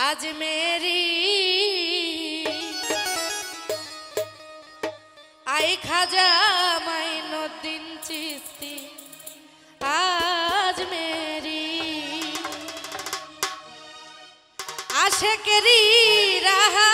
आज मेरी आई खाजा दिन चिश्ती आज मेरी आशे केरी रहा